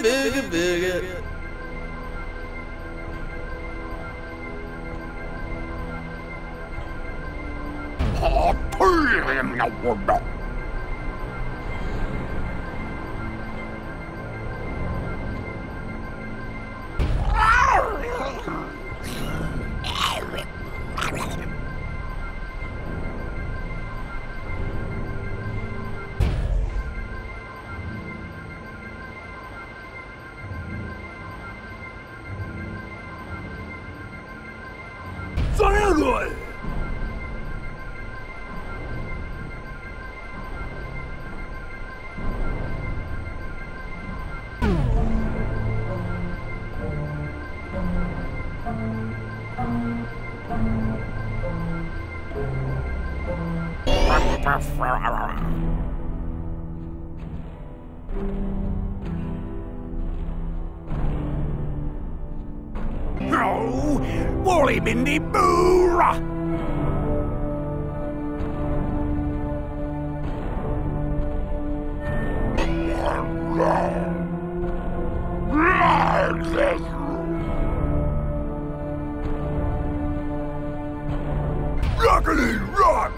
Boogie, boogie, boogie, No! Wally Mindy Boo! Rockety rock!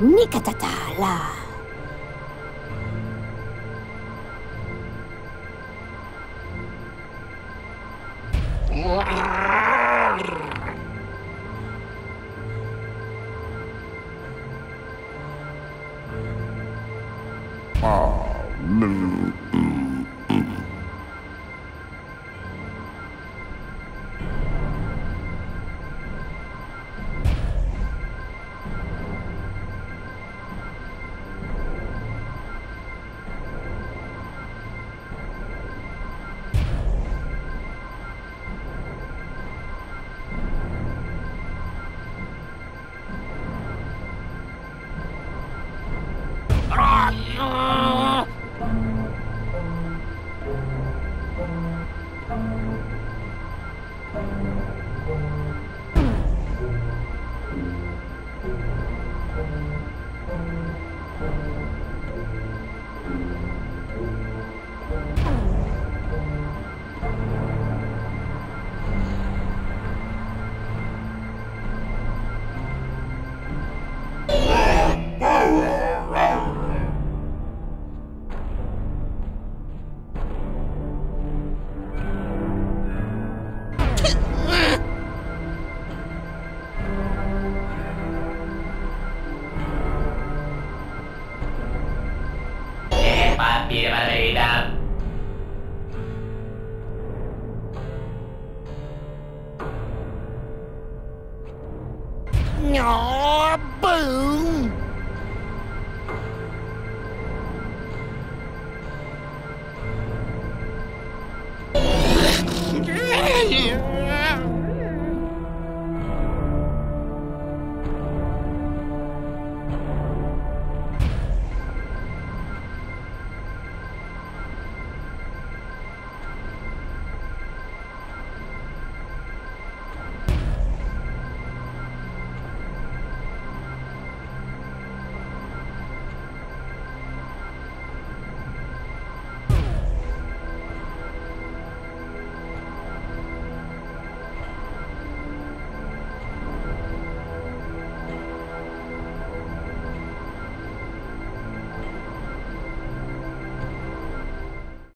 Nikatatala. Oh, no. Ah, Papi No, boom!